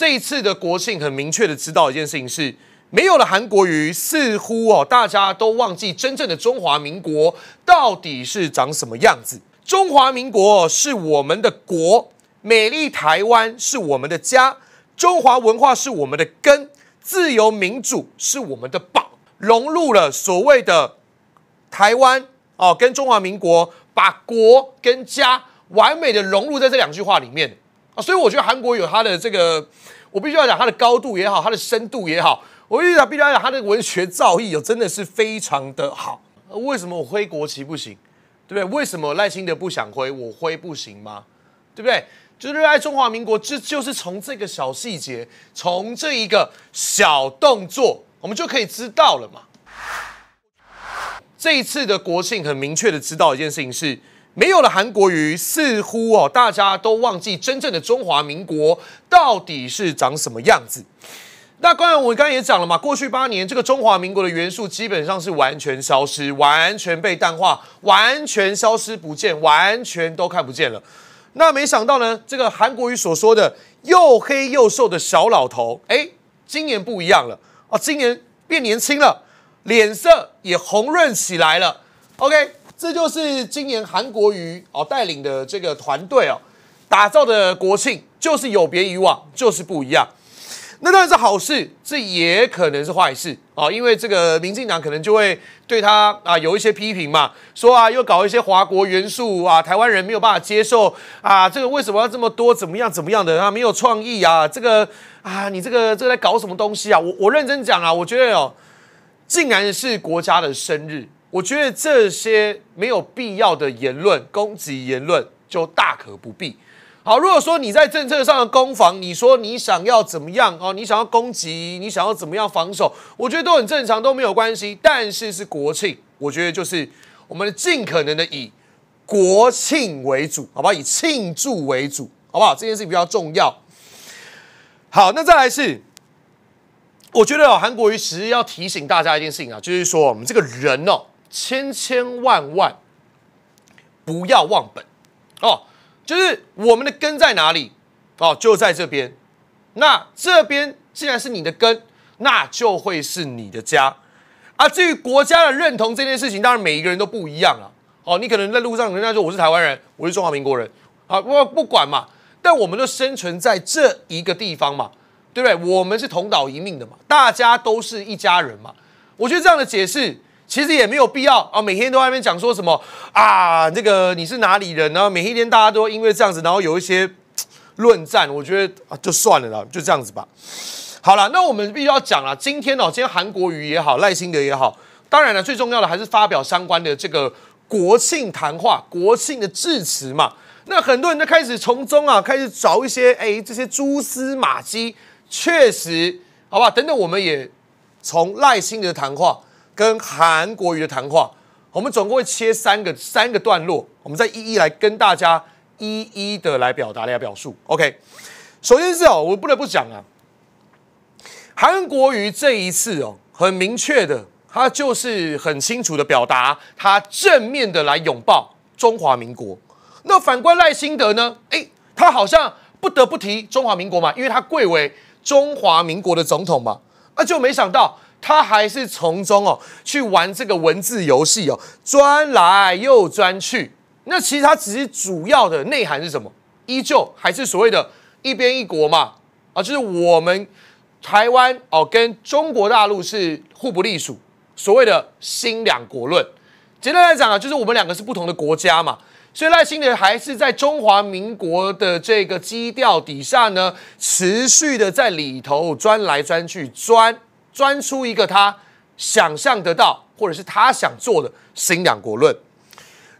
这一次的国庆很明确的知道一件事情是，没有了韩国瑜，似乎哦大家都忘记真正的中华民国到底是长什么样子。中华民国是我们的国，美丽台湾是我们的家，中华文化是我们的根，自由民主是我们的宝，融入了所谓的台湾哦跟中华民国，把国跟家完美的融入在这两句话里面。所以我觉得韩国有它的这个，我必须要讲它的高度也好，它的深度也好，我必须要必须要讲它的文学造诣有真的是非常的好。为什么我挥国旗不行？对不对？为什么赖清德不想挥，我挥不行吗？对不对？就热爱中华民国，这就是从这个小细节，从这一个小动作，我们就可以知道了嘛。这一次的国庆很明确的知道一件事情是。没有了韩国瑜，似乎哦，大家都忘记真正的中华民国到底是长什么样子。那刚才我刚才也讲了嘛，过去八年这个中华民国的元素基本上是完全消失，完全被淡化，完全消失不见，完全都看不见了。那没想到呢，这个韩国瑜所说的又黑又瘦的小老头，哎，今年不一样了啊，今年变年轻了，脸色也红润起来了。OK。这就是今年韩国瑜哦带领的这个团队哦打造的国庆，就是有别以往，就是不一样。那当然是好事，这也可能是坏事哦，因为这个民进党可能就会对他啊有一些批评嘛，说啊又搞一些华国元素啊，台湾人没有办法接受啊，这个为什么要这么多？怎么样怎么样的啊？没有创意啊？这个啊，你这个这个在搞什么东西啊？我我认真讲啊，我觉得哦，竟然是国家的生日。我觉得这些没有必要的言论、攻击言论就大可不必。好，如果说你在政策上的攻防，你说你想要怎么样哦？你想要攻击，你想要怎么样防守？我觉得都很正常，都没有关系。但是是国庆，我觉得就是我们尽可能的以国庆为主，好不好？以庆祝为主，好不好？这件事情比较重要。好，那再来是。我觉得哦，韩国瑜其实要提醒大家一件事情啊，就是说我们这个人哦，千千万万不要忘本哦，就是我们的根在哪里哦，就在这边。那这边既然是你的根，那就会是你的家。啊，至于国家的认同这件事情，当然每一个人都不一样了。哦，你可能在路上人家说我是台湾人，我是中华民国人，啊，不不管嘛，但我们都生存在这一个地方嘛。对不对？我们是同岛一命的嘛，大家都是一家人嘛。我觉得这样的解释其实也没有必要啊。每天都在那边讲说什么啊，这个你是哪里人呢？每一天大家都因为这样子，然后有一些论战。我觉得啊，就算了啦，就这样子吧。好了，那我们必须要讲了。今天哦，今天韩国瑜也好，赖清德也好，当然了，最重要的还是发表相关的这个国庆谈话、国庆的致辞嘛。那很多人都开始从中啊，开始找一些哎这些蛛丝马迹。确实，好吧，等等，我们也从赖清德谈话跟韩国瑜的谈话，我们总共会切三个三个段落，我们再一一来跟大家一一的来表达来表述。OK，首先是哦，我不得不讲啊，韩国瑜这一次哦，很明确的，他就是很清楚的表达，他正面的来拥抱中华民国。那反观赖清德呢？哎，他好像不得不提中华民国嘛，因为他贵为。中华民国的总统嘛，啊，就没想到他还是从中哦去玩这个文字游戏哦，钻来又钻去。那其实他只是主要的内涵是什么？依旧还是所谓的一边一国嘛，啊，就是我们台湾哦跟中国大陆是互不隶属，所谓的新两国论。简单来讲啊，就是我们两个是不同的国家嘛。所以赖清德还是在中华民国的这个基调底下呢，持续的在里头钻来钻去，钻钻出一个他想象得到，或者是他想做的新两国论。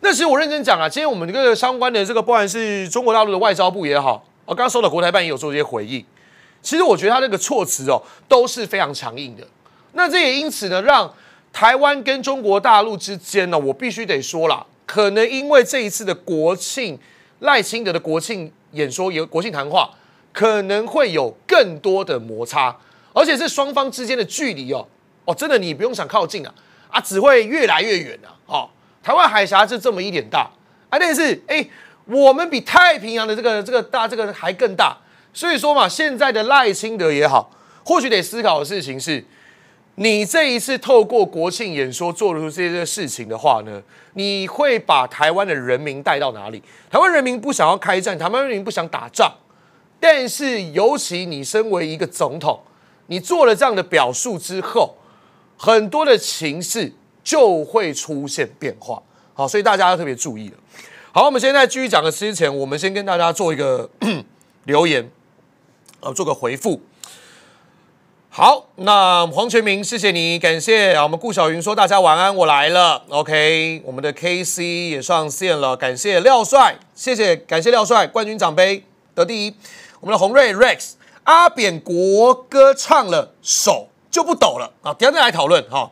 那其实我认真讲啊，今天我们这个相关的这个，不管是中国大陆的外交部也好，我刚刚说到国台办也有做一些回应。其实我觉得他那个措辞哦都是非常强硬的。那这也因此呢，让台湾跟中国大陆之间呢，我必须得说了。可能因为这一次的国庆，赖清德的国庆演说有国庆谈话，可能会有更多的摩擦，而且是双方之间的距离哦哦，真的你不用想靠近啊啊，只会越来越远啊！哦，台湾海峡就这么一点大，啊，但是哎，我们比太平洋的这个这个大这个还更大，所以说嘛，现在的赖清德也好，或许得思考的事情是，你这一次透过国庆演说做出这些事情的话呢，你会把台湾的人民带到哪里？台湾人民不想要开战，台湾人民不想打仗，但是尤其你身为一个总统，你做了这样的表述之后，很多的情势就会出现变化。好，所以大家要特别注意了。好，我们现在继续讲的之前，我们先跟大家做一个 留言，呃，做个回复。好，那黄全明，谢谢你，感谢啊。我们顾小云说大家晚安，我来了。OK，我们的 KC 也上线了，感谢廖帅，谢谢，感谢廖帅，冠军奖杯得第一。我们的红瑞 Rex 阿扁国歌唱了，手就不抖了啊。等下再来讨论哈。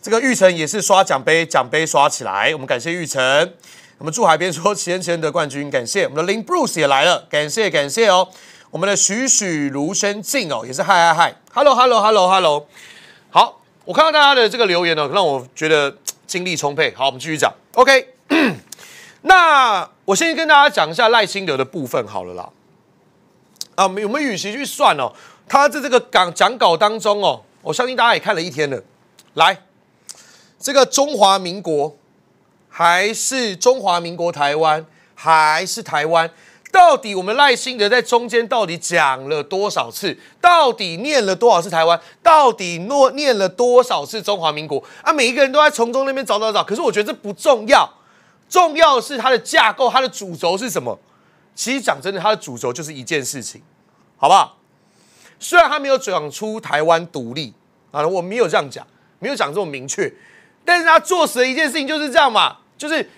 这个玉成也是刷奖杯，奖杯刷起来，我们感谢玉成。我们住海边说奇恩奇恩得冠军，感谢我们的林 Bruce 也来了，感谢感谢哦。我们的栩栩如生静哦，也是嗨嗨嗨，Hello Hello Hello Hello。好，我看到大家的这个留言呢，让我觉得精力充沛。好，我们继续讲。OK，那我先跟大家讲一下赖清德的部分好了啦。啊，我们与其去算哦，他在这个讲讲稿当中哦，我相信大家也看了一天了。来，这个中华民国。还是中华民国台湾，还是台湾？到底我们赖清德在中间到底讲了多少次？到底念了多少次台湾？到底诺念了多少次中华民国？啊，每一个人都在从中那边找找找。可是我觉得这不重要，重要的是它的架构，它的主轴是什么？其实讲真的，它的主轴就是一件事情，好不好？虽然他没有讲出台湾独立啊，我没有这样讲，没有讲这么明确，但是他做死的一件事情就是这样嘛。就是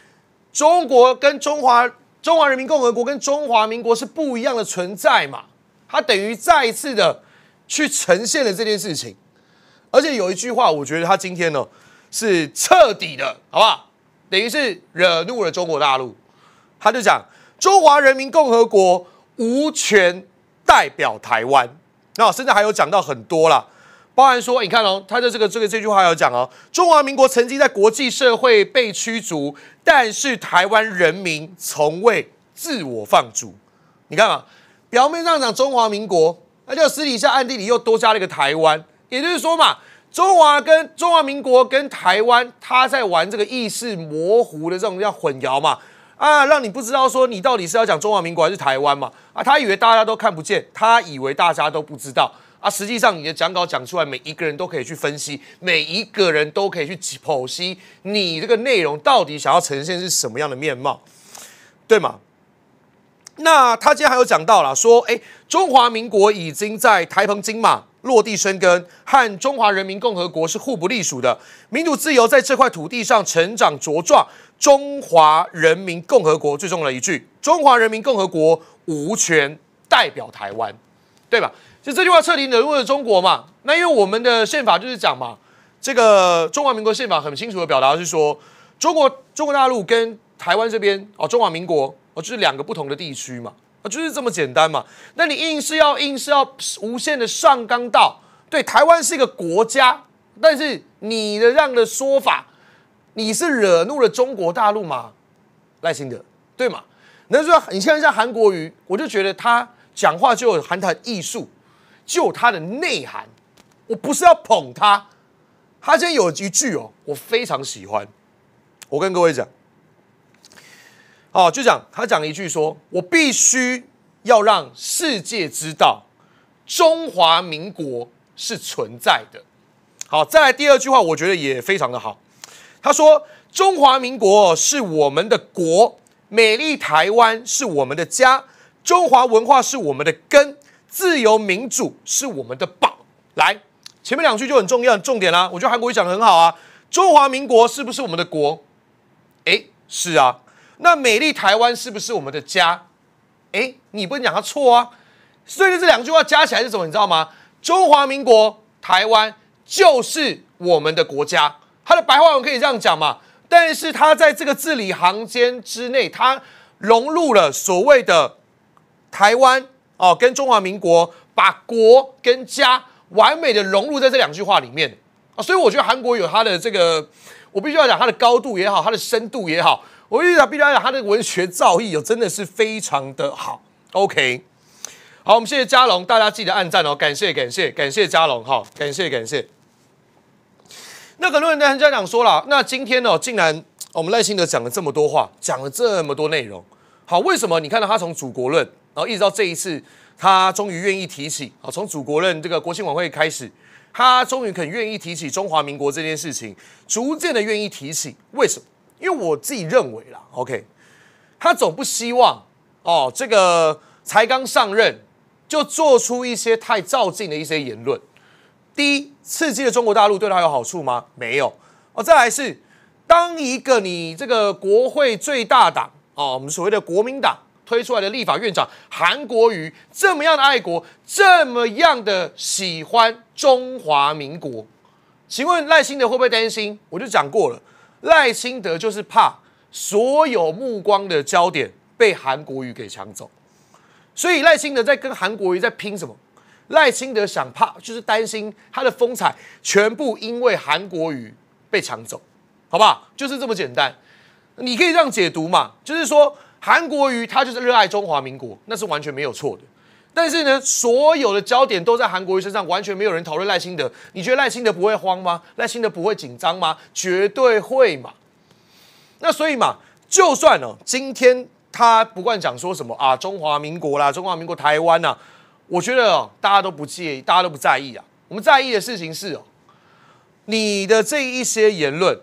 中国跟中华中华人民共和国跟中华民国是不一样的存在嘛？他等于再一次的去呈现了这件事情，而且有一句话，我觉得他今天呢是彻底的，好不好？等于是惹怒了中国大陆，他就讲中华人民共和国无权代表台湾，那甚至还有讲到很多了。包含说，你看哦，他的这个这个这句话有讲哦，中华民国曾经在国际社会被驱逐，但是台湾人民从未自我放逐。你看嘛，表面上讲中华民国，那就私底下暗地里又多加了一个台湾，也就是说嘛，中华跟中华民国跟台湾，他在玩这个意识模糊的这种叫混淆嘛，啊，让你不知道说你到底是要讲中华民国还是台湾嘛，啊，他以为大家都看不见，他以为大家都不知道。啊，实际上你的讲稿讲出来，每一个人都可以去分析，每一个人都可以去剖析你这个内容到底想要呈现是什么样的面貌，对吗？那他今天还有讲到了，说，哎，中华民国已经在台澎金马落地生根，和中华人民共和国是互不隶属的，民主自由在这块土地上成长茁壮。中华人民共和国最重要的一句，中华人民共和国无权代表台湾，对吧？就这句话彻底惹怒了中国嘛？那因为我们的宪法就是讲嘛，这个中华民国宪法很清楚的表达是说，中国中国大陆跟台湾这边哦，中华民国哦，就是两个不同的地区嘛，啊，就是这么简单嘛。那你硬是要硬是要无限的上纲到，对，台湾是一个国家，但是你的这样的说法，你是惹怒了中国大陆吗？赖清德，对吗？那说你现在像韩国瑜，我就觉得他讲话就有含谈艺术。就有他的内涵，我不是要捧他，他今天有一句哦，我非常喜欢，我跟各位讲，哦，就讲他讲一句说，我必须要让世界知道中华民国是存在的。好，再来第二句话，我觉得也非常的好，他说中华民国是我们的国，美丽台湾是我们的家，中华文化是我们的根。自由民主是我们的宝。来，前面两句就很重要、重点啦。我觉得韩国语讲的很好啊。中华民国是不是我们的国？哎，是啊。那美丽台湾是不是我们的家？哎，你不能讲它错啊。所以这两句话加起来是什么？你知道吗？中华民国台湾就是我们的国家。它的白话文可以这样讲嘛？但是它在这个字里行间之内，它融入了所谓的台湾。哦，跟中华民国把国跟家完美的融入在这两句话里面啊，所以我觉得韩国有它的这个，我必须要讲它的高度也好，它的深度也好，我必须要必须要讲它的文学造诣有真的是非常的好。OK，好，我们谢谢嘉龙，大家记得按赞哦，感谢感谢感谢嘉龙哈，感谢感谢。那很多人在家长说了，那今天呢，竟然我们赖清德讲了这么多话，讲了这么多内容，好，为什么？你看到他从祖国论，然后一直到这一次，他终于愿意提起，好，从祖国论这个国庆晚会开始，他终于肯愿意提起中华民国这件事情，逐渐的愿意提起，为什么？因为我自己认为啦，OK，他总不希望哦，这个才刚上任。就做出一些太照进的一些言论。第一，刺激了中国大陆对他有好处吗？没有。哦，再来是，当一个你这个国会最大党哦，我们所谓的国民党推出来的立法院长韩国瑜这么样的爱国，这么样的喜欢中华民国，请问赖清德会不会担心？我就讲过了，赖清德就是怕所有目光的焦点被韩国瑜给抢走。所以赖清德在跟韩国瑜在拼什么？赖清德想怕就是担心他的风采全部因为韩国瑜被抢走，好不好？就是这么简单。你可以这样解读嘛，就是说韩国瑜他就是热爱中华民国，那是完全没有错的。但是呢，所有的焦点都在韩国瑜身上，完全没有人讨论赖清德。你觉得赖清德不会慌吗？赖清德不会紧张吗？绝对会嘛。那所以嘛，就算哦，今天。他不管讲说什么啊，中华民国啦，中华民国台湾呐，我觉得哦，大家都不介意，大家都不在意啊。我们在意的事情是哦，你的这一些言论，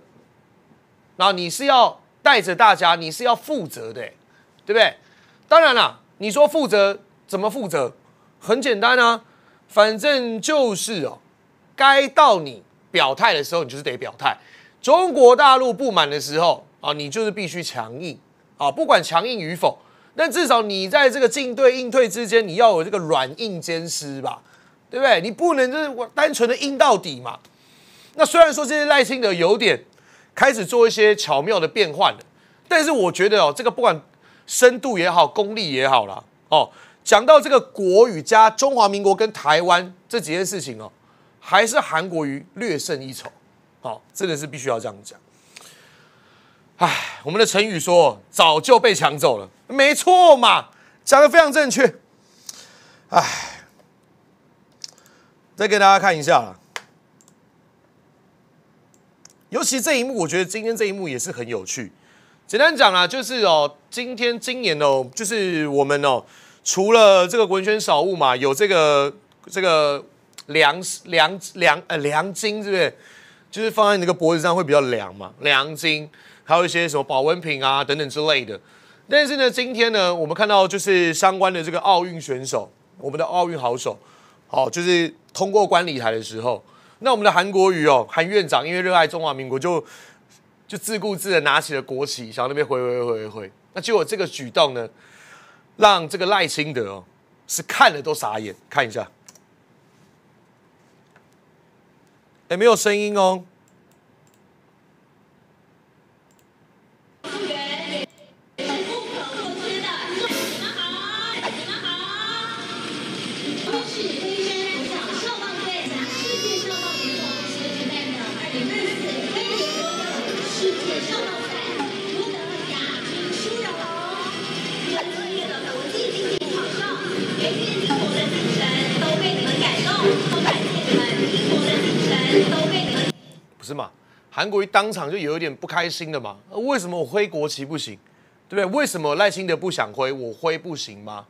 然后你是要带着大家，你是要负责的，对不对？当然啦，你说负责怎么负责？很简单啊，反正就是哦，该到你表态的时候，你就是得表态。中国大陆不满的时候啊，你就是必须强硬。啊，不管强硬与否，但至少你在这个进对应退之间，你要有这个软硬兼施吧，对不对？你不能就是我单纯的硬到底嘛。那虽然说这些赖清德有点开始做一些巧妙的变换了，但是我觉得哦，这个不管深度也好，功力也好啦，哦，讲到这个国语加中华民国跟台湾这几件事情哦，还是韩国瑜略胜一筹，好，真的是必须要这样讲。唉，我们的成语说早就被抢走了，没错嘛，讲的非常正确。唉，再给大家看一下，尤其这一幕，我觉得今天这一幕也是很有趣。简单讲啊，就是哦，今天今年哦，就是我们哦，除了这个文宣少物嘛，有这个这个凉凉凉呃凉巾，是不是？就是放在那个脖子上会比较凉嘛，凉巾。还有一些什么保温瓶啊等等之类的，但是呢，今天呢，我们看到就是相关的这个奥运选手，我们的奥运好手，好，就是通过观礼台的时候，那我们的韩国瑜哦，韩院长因为热爱中华民国，就就自顾自的拿起了国旗，想要那边挥挥挥挥挥，那结果这个举动呢，让这个赖清德哦，是看了都傻眼，看一下，哎，没有声音哦。嘛？韩国瑜当场就有一点不开心的嘛？为什么我挥国旗不行？对不对？为什么赖清德不想挥，我挥不行吗？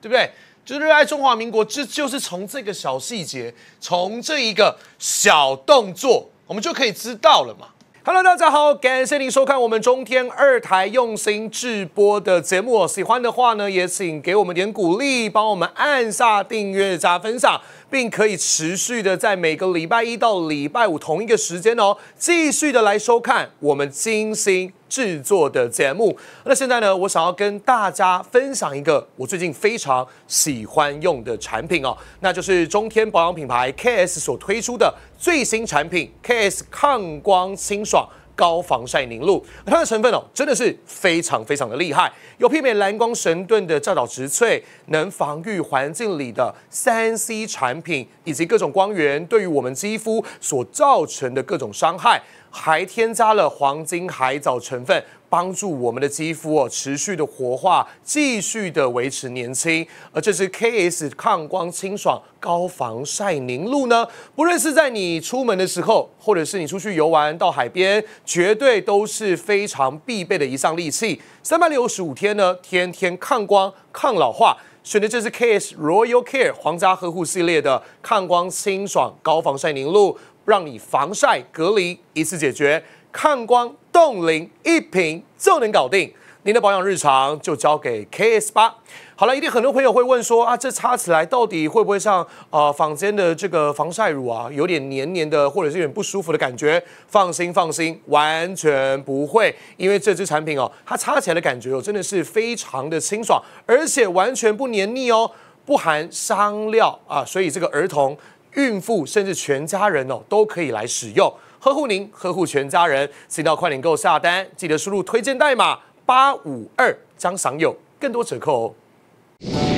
对不对？就热爱中华民国，这就是从这个小细节，从这一个小动作，我们就可以知道了嘛。Hello，大家好，感谢您收看我们中天二台用心制播的节目。喜欢的话呢，也请给我们点鼓励，帮我们按下订阅加分享，并可以持续的在每个礼拜一到礼拜五同一个时间哦，继续的来收看我们精心制作的节目。那现在呢，我想要跟大家分享一个我最近非常喜欢用的产品哦，那就是中天保养品牌 KS 所推出的最新产品 KS 抗光清爽。高防晒凝露，它的成分哦，真的是非常非常的厉害，有媲美蓝光神盾的照导植萃，能防御环境里的三 C 产品以及各种光源对于我们肌肤所造成的各种伤害。还添加了黄金海藻成分。帮助我们的肌肤哦持续的活化，继续的维持年轻。而这支 KS 抗光清爽高防晒凝露呢，不论是在你出门的时候，或者是你出去游玩到海边，绝对都是非常必备的一项利器。三百六十五天呢，天天抗光抗老化。选的这支 KS Royal Care 皇家呵护系列的抗光清爽高防晒凝露，让你防晒隔离一次解决。抗光冻龄一瓶就能搞定，您的保养日常就交给 KS 八。好了，一定很多朋友会问说啊，这擦起来到底会不会像呃坊间的这个防晒乳啊，有点黏黏的，或者是有点不舒服的感觉？放心放心，完全不会，因为这支产品哦，它擦起来的感觉哦，真的是非常的清爽，而且完全不黏腻哦，不含香料啊，所以这个儿童、孕妇甚至全家人哦都可以来使用。呵护您，呵护全家人，请到快点购下单，记得输入推荐代码八五二，将享有更多折扣哦。